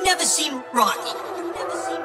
You've never seen Rocky.